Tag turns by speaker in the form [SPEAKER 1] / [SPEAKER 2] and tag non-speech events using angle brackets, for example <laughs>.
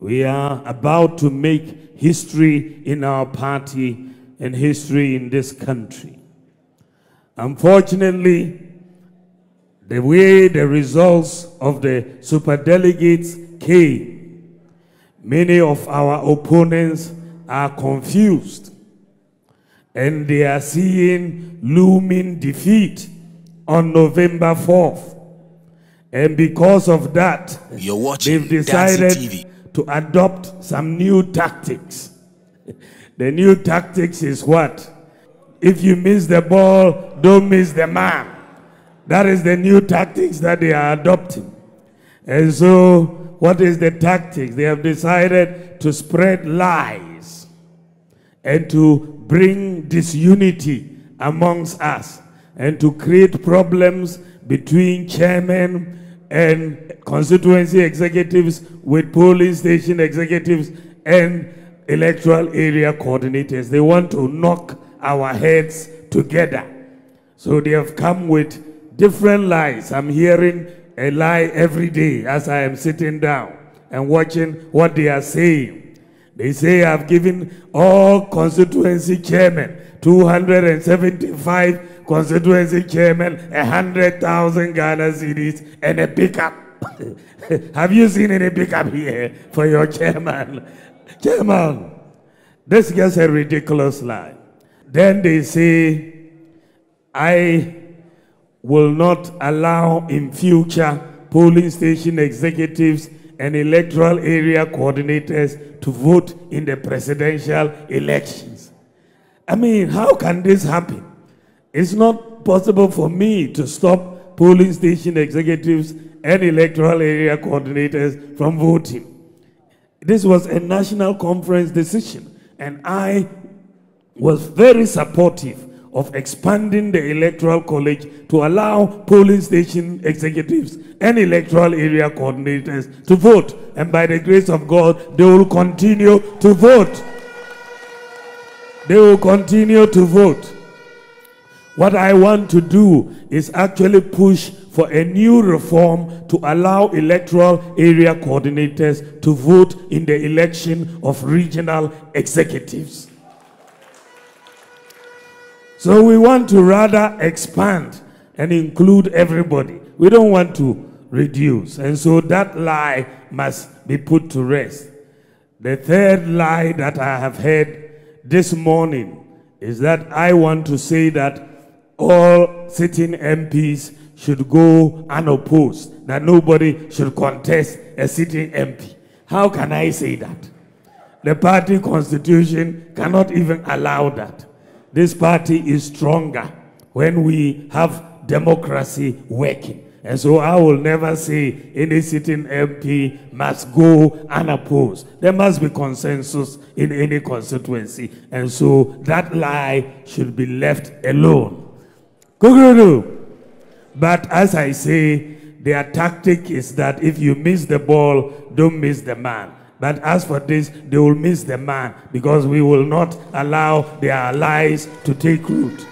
[SPEAKER 1] We are about to make history in our party and history in this country. Unfortunately, the way the results of the superdelegates came, many of our opponents are confused and they are seeing looming defeat on November 4th. And because of that,
[SPEAKER 2] You're watching
[SPEAKER 1] they've decided. To adopt some new tactics. the new tactics is what? If you miss the ball, don't miss the man. That is the new tactics that they are adopting. And so, what is the tactics? They have decided to spread lies and to bring disunity amongst us and to create problems between chairmen and constituency executives with polling station executives and electoral area coordinators. They want to knock our heads together. So they have come with different lies. I'm hearing a lie every day as I am sitting down and watching what they are saying. They say I've given all constituency chairmen, 275 constituency chairmen, 100,000 Ghana cedis and a pickup. <laughs> Have you seen any pickup here for your chairman? <laughs> Chairman, this gets a ridiculous lie. Then they say, I will not allow in future polling station executives and electoral area coordinators to vote in the presidential elections. I mean, how can this happen? It's not possible for me to stop polling station executives and electoral area coordinators from voting. This was a national conference decision, and I was very supportive of expanding the electoral college to allow polling station executives and electoral area coordinators to vote. And by the grace of God, they will continue to vote. They will continue to vote. What I want to do is actually push for a new reform to allow electoral area coordinators to vote in the election of regional executives. So we want to rather expand and include everybody. We don't want to reduce. And so that lie must be put to rest. The third lie that I have heard this morning is that I want to say that all sitting MPs should go unopposed, that nobody should contest a sitting MP. How can I say that? The party constitution cannot even allow that. This party is stronger when we have democracy working. And so I will never say any sitting MP must go unopposed. There must be consensus in any constituency. And so that lie should be left alone. Kugurudu. But as I say, their tactic is that if you miss the ball, don't miss the man. But as for this, they will miss the man because we will not allow their lies to take root.